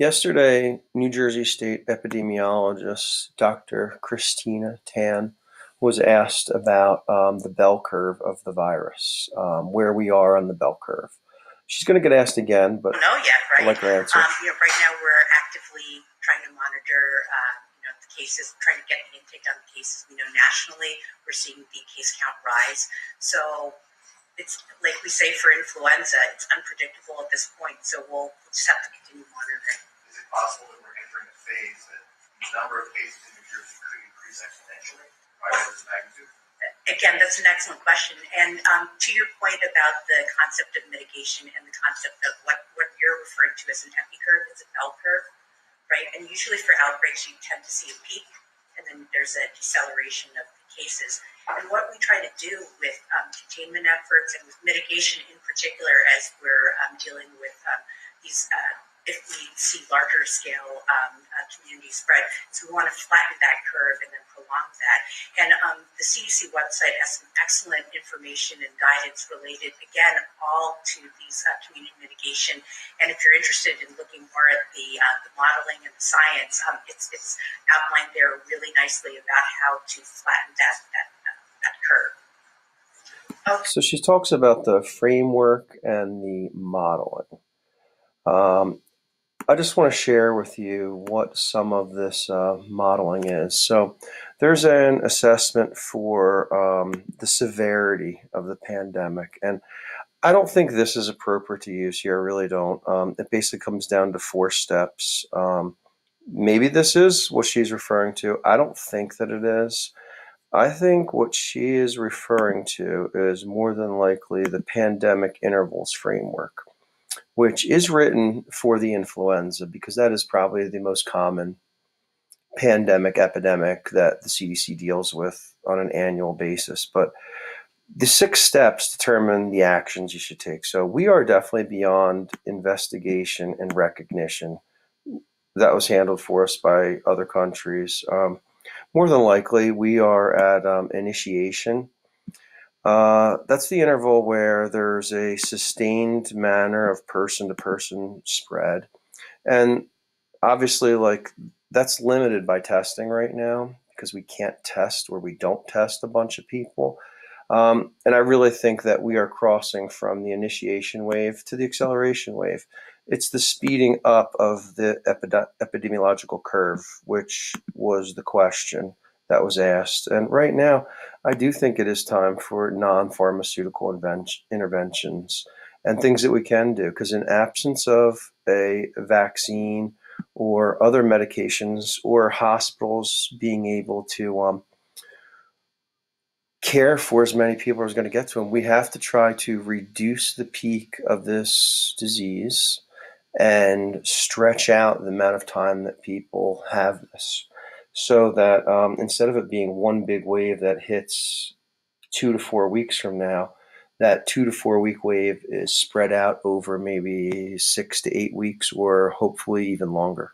Yesterday, New Jersey State epidemiologist Dr. Christina Tan was asked about um, the bell curve of the virus, um, where we are on the bell curve. She's going to get asked again, but No, yet, right? I'd like her answer. Um, you know, right now we're actively trying to monitor, uh, you know, the cases, trying to get an intake on the cases. We know nationally we're seeing the case count rise. So it's like we say for influenza, it's unpredictable at this point. So we'll just have to continue monitoring. Is it possible that we're entering a phase that the number of cases in New Jersey could increase exponentially by orders of magnitude? Again, that's an excellent question. And um, to your point about the concept of mitigation and the concept of what, what you're referring to as an epi curve, it's a bell curve, right? And usually for outbreaks, you tend to see a peak and then there's a deceleration of the cases. And what we try to do with um, containment efforts and with mitigation in particular, as we're um, dealing with um, these, uh, if we see larger scale um, uh, community spread, So we want to flatten that curve and then prolong that. And um, the CDC website has some excellent information and guidance related, again, all to these uh, community mitigation. And if you're interested in looking more at the, uh, the modeling and the science, um, it's, it's outlined there really nicely about how to flatten that, that, uh, that curve. So she talks about the framework and the modeling. Um, I just want to share with you what some of this uh, modeling is. So there's an assessment for um, the severity of the pandemic, and I don't think this is appropriate to use here. I really don't. Um, it basically comes down to four steps. Um, maybe this is what she's referring to. I don't think that it is. I think what she is referring to is more than likely the pandemic intervals framework, which is written for the influenza because that is probably the most common pandemic epidemic that the CDC deals with on an annual basis. But the six steps determine the actions you should take. So we are definitely beyond investigation and recognition. That was handled for us by other countries. Um, more than likely, we are at um, initiation. Uh, that's the interval where there's a sustained manner of person to person spread. And obviously, like that's limited by testing right now because we can't test where we don't test a bunch of people. Um, and I really think that we are crossing from the initiation wave to the acceleration wave. It's the speeding up of the epide- epidemiological curve, which was the question that was asked. And right now, I do think it is time for non pharmaceutical inven- interventions and things that we can do. Because in absence of a vaccine or other medications or hospitals being able to um, care for as many people as going to get to them, we have to try to reduce the peak of this disease and stretch out the amount of time that people have this so that um, instead of it being one big wave that hits two to four weeks from now, that two to four week wave is spread out over maybe six to eight weeks or hopefully even longer.